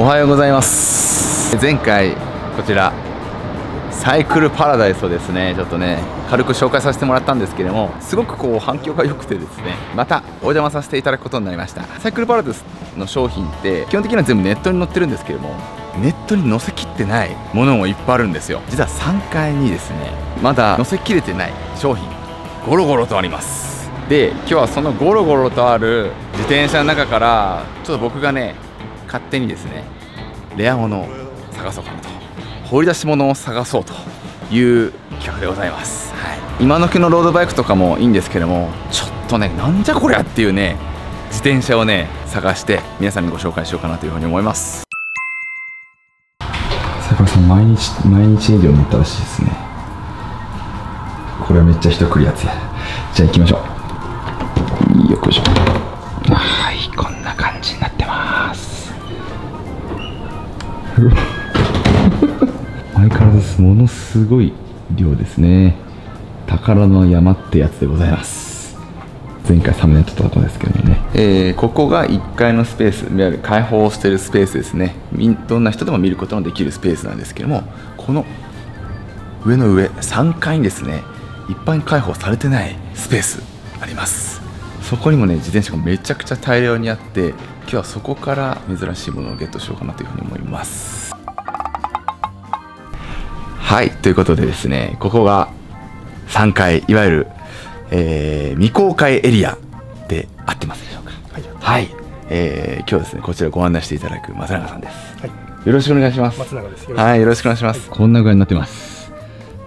おはようございます。前回こちらサイクルパラダイスをですねちょっとね軽く紹介させてもらったんですけどもすごくこう反響が良くてですねまたお邪魔させていただくことになりました。サイクルパラダイスの商品って基本的には全部ネットに載ってるんですけどもネットに載せきってないものもいっぱいあるんですよ。実は3階にですねまだ載せきれてない商品ゴロゴロとあります。で今日はそのゴロゴロとある自転車の中からちょっと僕がね勝手にですねレア物を探そうかなと。掘り出し物を探そうという企画でございます、はい、今の時のロードバイクとかもいいんですけどもちょっとねなんじゃこりゃっていうね自転車をね探して皆さんにご紹介しようかなというふうに思います。桜さん毎日毎日営業に行ったらしいですね。これはめっちゃ人来るやつや。じゃあ行きましょう。よいしょ。はいこ相変わらずものすごい量ですね。宝の山ってやつでございます。前回サムネ撮ったとこですけどね、えーここが1階のスペースいわゆる開放してるスペースですね。どんな人でも見ることのできるスペースなんですけどもこの上の上3階にですね一般開放されてないスペースあります。そこにもね自転車がめちゃくちゃ大量にあって今日はそこから珍しいものをゲットしようかなというふうに思います。はいということでですねここが3階いわゆる、えー未公開エリアで合ってますでしょうか？はい、えー今日はですねこちらご案内していただく松永さんです。はい、よろしくお願いします。松永です。はい、よろしくお願いします。こんな具合になってます。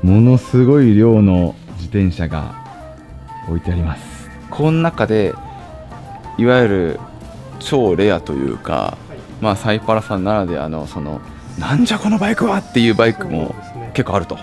ものすごい量の自転車が置いてあります。この中で、いわゆる超レアというか、まあ、サイパラさんならではの、その、なんじゃこのバイクはっていうバイクも結構あると。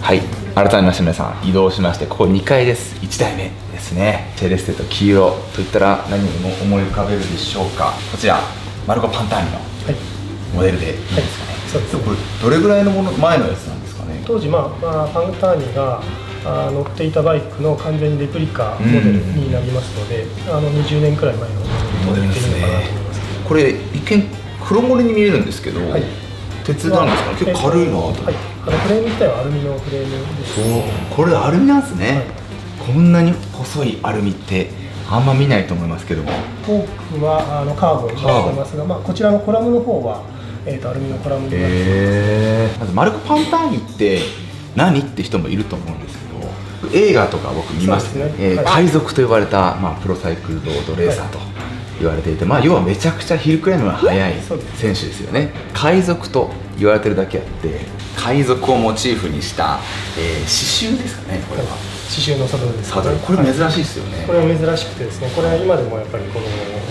はい、改めまして皆さん移動しましてここ2階です。1台目ですね。チェレステと黄色といったら何を思い浮かべるでしょうか。こちらマルコ・パンターニのはい、モデルでいいですかね、そうです。これどれぐらいのもの前のやつなんですかね。当時、まあ、まあ、パンターニがあー乗っていたバイクの完全にレプリカモデルになりますので、あの20年くらい前のモデルっているのかなと思います。これ一見黒森に見えるんですけど、はい。鉄なんですかね？結構軽いなと。はい、あのフレーム自体はアルミのフレームです。そうこれアルミなんですね、こんなに細いアルミってあんま見ないと思いますけども。フォークはあのカーボンになってますが、まあ、こちらのコラムの方は、えー、とアルミのコラムになってます。へえまずマルコ・パンターニって何って人もいると思うんですけど映画とか僕見ましたね。ね。えーはい。海賊と呼ばれた、まあ、プロサイクルロードレーサーと言われていて、まあ、要はめちゃくちゃヒルクライムが速い選手ですよね。海賊と言われてるだけあって海賊をモチーフにした、えー刺繍ですかねこれは。刺繍のサドルです、サドル。これ珍はい。しいですよね、これは珍しくてですね、これは今でもやっぱりこの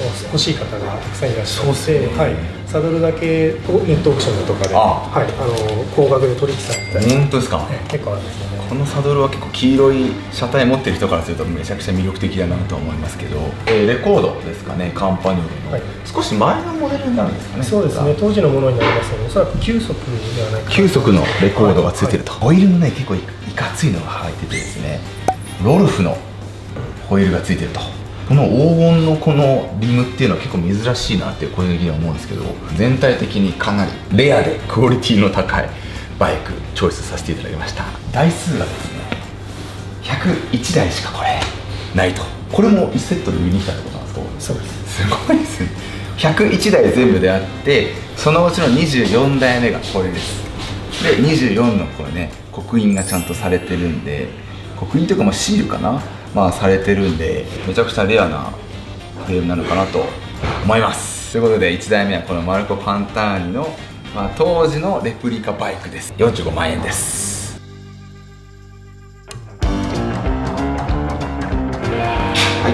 欲しい方がたくさんいらっしゃって、はい、サドルだけをネットオークションとかで、あはい、あの高額で取引されてたり、本当ですか？結構あるんですよね。このサドルは結構黄色い車体持ってる人からするとめちゃくちゃ魅力的だなと思いますけど、えーレコードですかね？カンパニョルの、はい。少し前のモデルになるんですかね？そうですね、当時のものになりますので、おそらく9足ではないかな。9足のレコードがついてる。と、はホイールもね結構いいかついのが入っててですね。ロルフのホイールがついてるとこの黄金のこのリムっていうのは結構珍しいなって個人的には思うんですけど全体的にかなりレアでクオリティの高いバイクチョイスさせていただきました。台数がですね101台しかこれないと。これも1セットで売りに来たってことなんですか？そうです。すごいですね。101台全部であってそのうちの24台目がこれです。で24のこれね刻印がちゃんとされてるんで刻印というかまあシールかな？まあされてるんでめちゃくちゃレアなフレームなのかなと思います。ということで1台目はこのマルコ・パンターニの、まあ、当時のレプリカバイクです。45万円です。は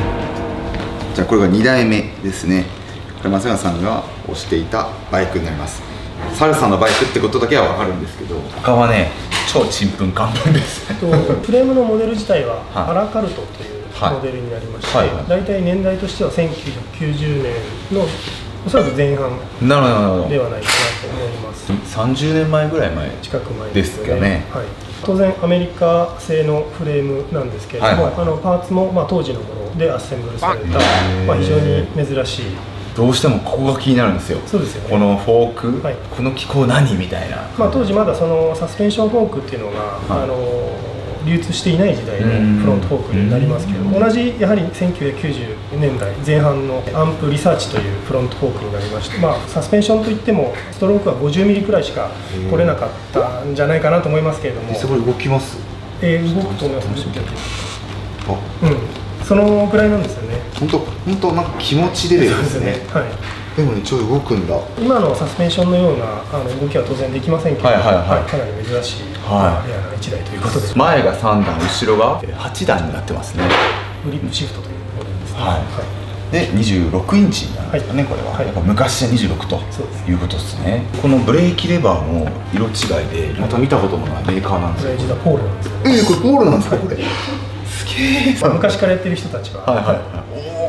い。じゃあこれが2台目ですね。これ松永さんが推していたバイクになります。サルさんのバイクってことだけは分かるんですけど。他はね超ちんぷんかんぷんです。とフレームのモデル自体ははい。アラカルトというはいモデルになりまして、はい。はい。大体年代としては1990年のおそらく前半なるほどではないかなと思います。30年前ぐらい前近く前ですかね。はい。当然アメリカ製のフレームなんですけれども、はいはいあのパーツもまあ当時のものでアッセンブルされたまあ非常に珍しいどうしてもここが気になるんですよ。そうですよね。このフォーク、はい。この機構何みたいな。まあ、当時まだそのサスペンションフォークっていうのが、はい。あの流通していない時代のうん。フロントフォークになりますけれども同じやはり1990年代前半の AMP Research というフロントフォークになりまして、まあ、サスペンションといってもストロークは50ミリくらいしか取れなかったんじゃないかなと思いますけれども、これ動きます。えー動くと思います。うん、そのぐらいなんですよね。本当本当なんか気持ちレベルですね。はい。でもねちょい動くんだ。今のサスペンションのようなあの動きは当然できませんけど、はいはいはい。かなり珍しい、はい。レアな1台ということで、前が3段後ろが8段になってますね。グリップシフトというモデルですね。はい。で26インチなんですかね、これは、はい。やっぱ昔は26とそうですいうことですね。このブレーキレバーも色違いでまた見たこともないメーカーなんですよこれ実はポールなんですよ。ね。えー、これポールなんですかこれ まあ昔からやってる人たちは、はいはいはい。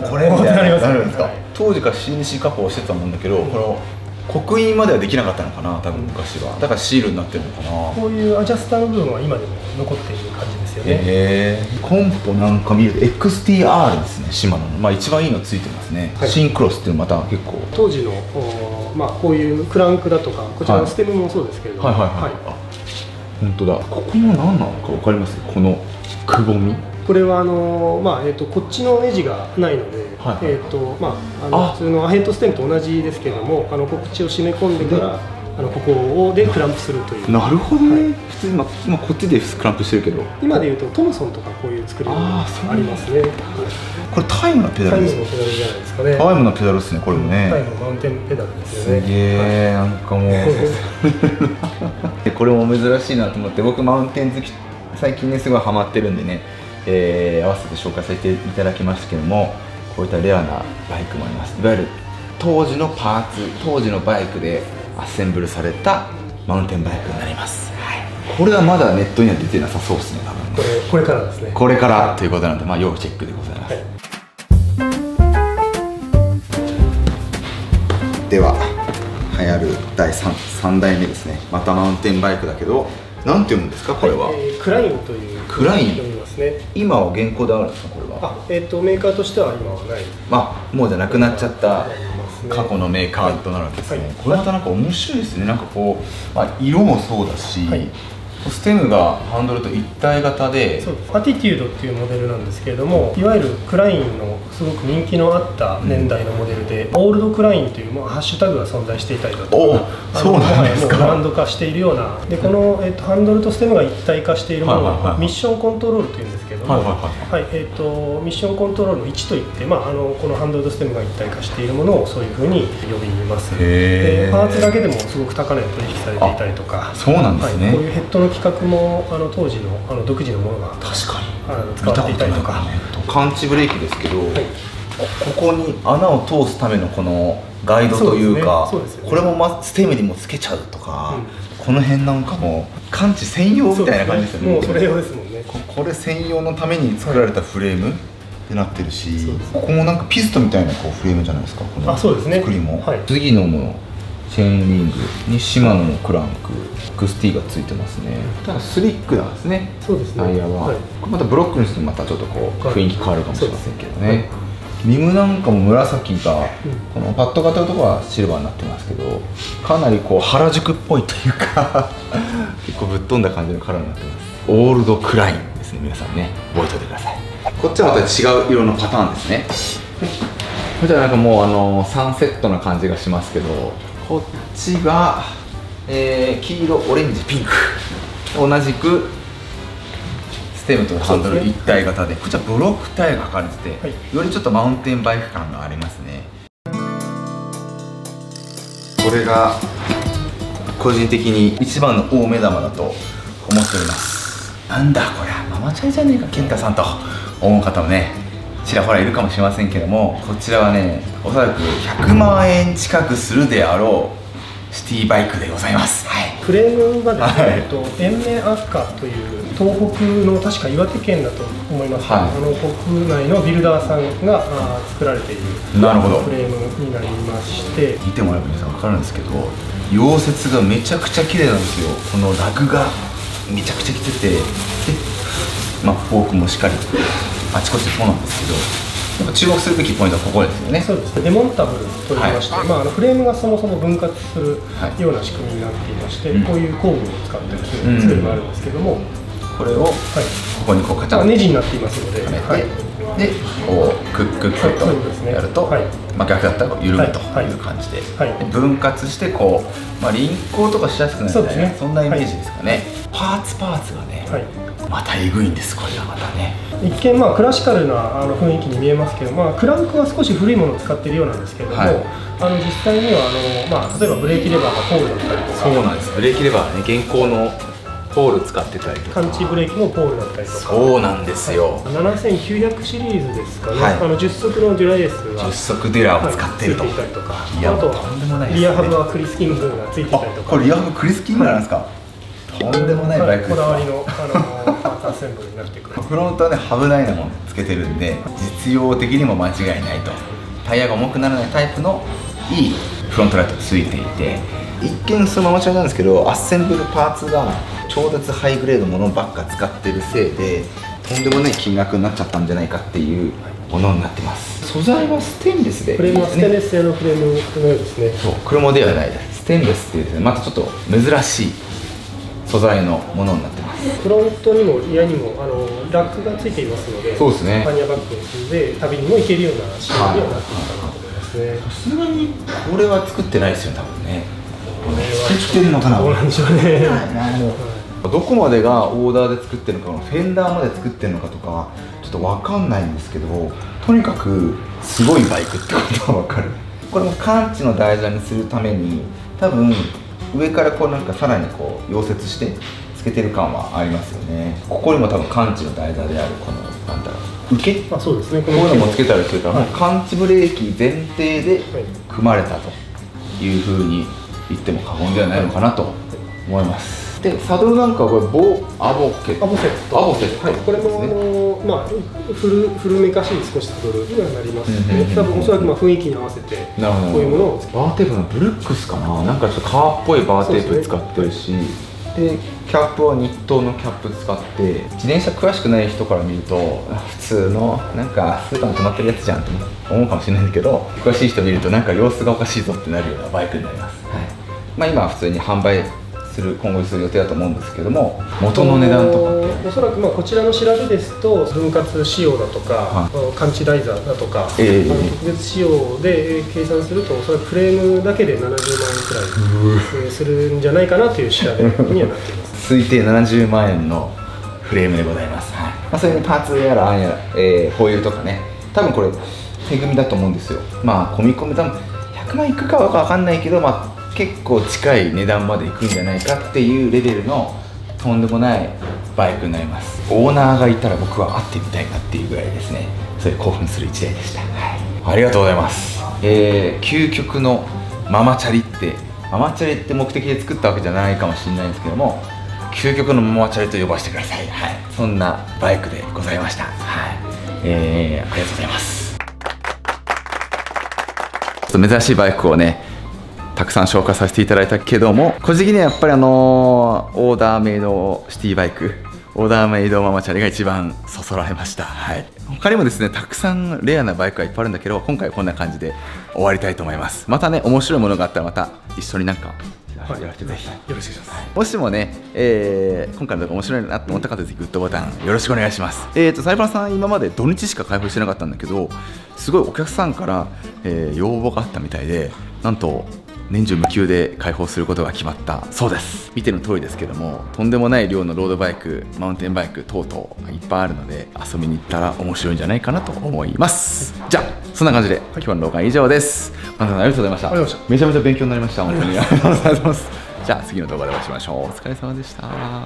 おおこれみたいな。なります当時から CNC 加工してたもんだけど、この刻印まではできなかったのかな多分昔は。だからシールになってるのかな。こういうアジャスターの部分は今でも残っている感じですよね。へえコンポなんか見ると XTR ですねシマノの。まあ一番いいのついてますね、はい。シンクロスっていうのまた結構。当時のおまあこういうクランクだとかこちらのステムもそうですけれども、はいはいはい、あ本当だ。ここも何なのか分かります？このくぼみこれはあのまあえっ、とこっちのネジがないので、はいはい。えっ、とまああのあ。普通のアヘッドステムと同じですけれども、あのこっちを締め込んでからあのここをでクランプするという。なるほどね、はい。普通今今こっちでクランプしてるけど。今でいうとトムソンとかこういう作りがありますね。はい。これタイムのペダルですムのペダルじゃないですかね。タイムのペダルですねこれもね、タイムのマウンテンペダルですすよね。げえ、なんかもう。でこれも珍しいなと思って僕マウンテン好き最近ねすごいハマってるんでね、えー合わせて紹介させていただきましたけどもこういったレアなバイクもあります。いわゆる当時のパーツ当時のバイクでアッセンブルされたマウンテンバイクになります、はい、これはまだネットには出てなさそうですね多分。これこれからですね。これからということなんで、まあ、要チェックでございます、はい。では流行る第 3, 3代目ですね。またマウンテンバイクだけどなんて読むんですかこれは、い。えークラインという。クライン読みますね。今は現行であるんですかこれは？あ、えっ、とメーカーとしては今はない。まあもうじゃなくなっちゃった過去のメーカーとなるわけですね、はい。これまたなんか面白いですね。なんかこう、まあ、色もそうだし、はいステムがハンドルと一体型でそうアティテュードっていうモデルなんですけれどもいわゆるクラインのすごく人気のあった年代のモデルで、オールドクラインという、まあ、ハッシュタグが存在していたりだとおかあのそうなんですか。もはやブランド化しているようなでこの、えっとハンドルとステムが一体化しているものを、はミッションコントロールというんですけども、はいはい。はいえっとミッションコントロールの1といって、まあ、あのこのハンドルとステムが一体化しているものをそういうふうに呼びます。でパーツだけでもすごく高値で取引されていたりとかそうなんですね。はい、こういうヘッドの規格もあの当時のあの独自のものが確かに。あの使われていたりとか。ね。感知ブレーキですけど、い。ここに穴を通すためのこのガイドというかね。ね。これもまステムにもつけちゃうとか、うこの辺なんかも感知専用みたいな感じですよね。もうそれ用ですもんねここれ専用のために作られたフレームってなってるし、ここもなんかピストみたいなこうフレームじゃないですか？このあそうですね。作りも、はい。次のもチェーンリングにシマノのクランク XT がついてますね。ただスリックなんですね。そうですね。タイヤは、はい。これまたブロックにするとまたちょっとこうはい。雰囲気変わるかもしれませんけどね。リムなんかも紫が、うん。このパッド型のところはシルバーになってますけどかなりこう原宿っぽいというか 結構ぶっ飛んだ感じのカラーになってますオールドクラインですね。皆さんね覚えておいてください。こっちはまた違う色のパターンですね。こちらなんかもうあのサンセットな感じがしますけど。こっちが、えー黄色オレンジピンク。同じくステムとハンドル一体型で。こっちはブロックタイヤが書かれてて、はい。よりちょっとマウンテンバイク感がありますね。これが個人的に一番の大目玉だと思っておりますなんだこりゃママチャリじゃねえか健太さんと思う方もねちらほらいるかもしれませんけどもこちらはねおそらく100万円近くするであろうシティバイクでございます。はい。フレームがですね、はいえっと、延命アッカという東北の確か岩手県だと思いますが、はい。あの国内のビルダーさんがあー作られているなるほど。フレームになりまして。見てもらえば皆さん分かるんですけど溶接がめちゃくちゃ綺麗なんですよ。このラグがめちゃくちゃきつくてで、まあ、フォークもしっかりあちこちそうなんですけど注目するべきポイントはここですよね。そうですね。デモンタブルと言いまして、はい。まあ、あのフレームがそもそも分割するはい。ような仕組みになっていまして、うん。こういう工具を使ってるうん。ツールがあるんですけども、これをこはい。こにこうカチャンまあネジになっていますので、はい、でこうクックックとやると、はい。まあ、逆だったらこう緩むとはい。いう感じで,、はい。で分割してこう、まあ、輪行とかしやすくなるそうですね。そんなイメージですかね、パーツパーツがね、はい。またえぐいんですこれがまたね。一見まあクラシカルなあの雰囲気に見えますけど、まあ、クランクは少し古いものを使っているようなんですけれども、はい。あの実際にはあの、まあ、例えばブレーキレバーがポールだったりとか。そうなんです。ブレーキレバーはね現行のポール使ってたりとか。カンチブレーキのポールだったりとか。そうなんですよ、7900シリーズですかね、はい。あの10速のデュラエースが10速デュラを使ってると、はいついていたりとか。いやあととんでもないね。リアハブはクリス・キングがついていたりとか。これリアハブクリス・キングなんですか、とんでもないバイクですこだわりのあのパーツアッセンブルになってくるフロントはねハブダイナモつけてるんで実用的にも間違いないと。タイヤが重くならないタイプのいいフロントライトがついていて一見そのまま違いなんですけどアッセンブルパーツが超絶ハイグレードのものばっか使ってるせいでとんでもない金額になっちゃったんじゃないかっていうものになってます。素材はステンレスで。フレームはステンレス製のフレームのようですね。そう黒ではないです。ステンレスっていうですね。またちょっと珍しい素材のものになってます。フロントにもリアにもあのラックがついていますのでそうですね。パニアバッグで旅にも行けるような仕様にはなっているかなと思いますね、さすがにこれは作ってないですよ多分ね。作ってるのかな？どうなんでしょうね、どこまでがオーダーで作ってるのかフェンダーまで作ってるのかとかちょっと分かんないんですけどとにかくすごいバイクってことは分かる。これも感知の台座にするために多分上からこうなんかさらにこう溶接してつけてる感はありますよね。ここにも多分感知の台座であるこのなんだろう。受け？あそうですね。ここういうのもつけたりするから、はい。もう感知ブレーキ前提ではい組まれたというふうに言っても過言ではないのかなと思いますでサドルなんかはこれボアボケアボセット。アボセットはい、これもあの、まあ、古古めかしい少しサドルにはなりますうんうんうんね多分おそらくまあ雰囲気に合わせてこういうものをバーテープのブルックスかな。なんかちょっと革っぽいバーテープ使ってるし。でキャップはニットのキャップ使って自転車詳しくない人から見るとあ普通のなんかスーパーに止まってるやつじゃんと思うかもしれないけど詳しい人見るとなんか様子がおかしいぞってなるようなバイクになります、はい。まあ、今は普通に販売する今後する予定だと思うんですけども元の値段とかって。おそらくまあこちらの調べですと分割仕様だとか、は感知ライザーだとか、ええあの特別仕様でえー計算するとおそらくフレームだけで70万円くらいえーするんじゃないかなという調べにはなっています。推定70万円のフレームでございます、はい。まあ、それにパーツやらあんやら、えーホイールとかね。多分これ手組みだと思うんですよ。まあ込み込み多分100万いくかは分かんないけど、まあ、結構近い値段までいくんじゃないかっていうレベルのとんでもないバイクになります。オーナーがいたら僕は会ってみたいなっていうぐらいですね。そういう興奮する一台でした、はい、ありがとうございます。えー究極のママチャリってママチャリって目的で作ったわけじゃないかもしれないんですけども究極のママチャリと呼ばせてください、はい、そんなバイクでございました、はい。えー、ありがとうございます。ちょっと珍しいバイクをねたくさん紹介させていただいたけども個人的にはやっぱりあのーオーダーメイドシティバイクオーダーメイドママチャリが一番そそられました、はい、他にもですねたくさんレアなバイクがいっぱいあるんだけど今回はこんな感じで終わりたいと思います。またね面白いものがあったらまた一緒になんかはい。よろしくお願いします。もしもね、えー今回の動画面白いなと思った方はぜひグッドボタンよろしくお願いします。えーと、サイバーさん今まで土日しか開放してなかったんだけど、すごいお客さんから、えー要望があったみたいで、なんと年中無休で開放することが決まったそうです。見ての通りですけども、とんでもない量のロードバイク、マウンテンバイク等々いっぱいあるので、遊びに行ったら面白いんじゃないかなと思います。じゃあ、そんな感じで今日の動画は以上です。ありがとうございました。ありがとうございまめちゃめちゃ勉強になりました。本当に。ありがとうございます。じゃあ次の動画でお会いしましょう。お疲れ様でした。